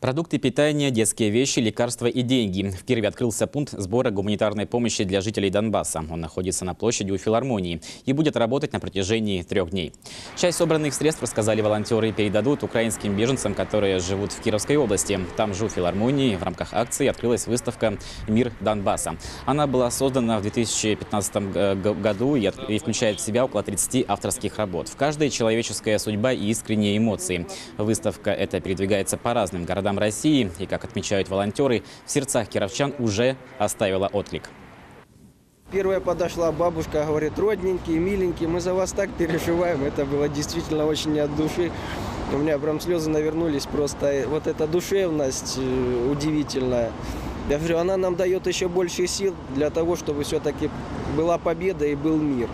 Продукты питания, детские вещи, лекарства и деньги. В Кирове открылся пункт сбора гуманитарной помощи для жителей Донбасса. Он находится на площади у филармонии и будет работать на протяжении трех дней. Часть собранных средств, рассказали волонтеры, передадут украинским беженцам, которые живут в Кировской области. Там же у филармонии в рамках акции открылась выставка «Мир Донбасса». Она была создана в 2015 году и от- и включает в себя около 30 авторских работ. В каждой человеческая судьба и искренние эмоции. Выставка эта передвигается по разным городам России и, как отмечают волонтеры, в сердцах кировчан уже оставила отклик. Первая подошла бабушка, говорит, родненькие, миленькие, мы за вас так переживаем. Это было действительно очень от души. У меня прям слезы навернулись просто. Вот эта душевность э, удивительная. Я говорю, она нам дает еще больше сил для того, чтобы все-таки была победа и был мир.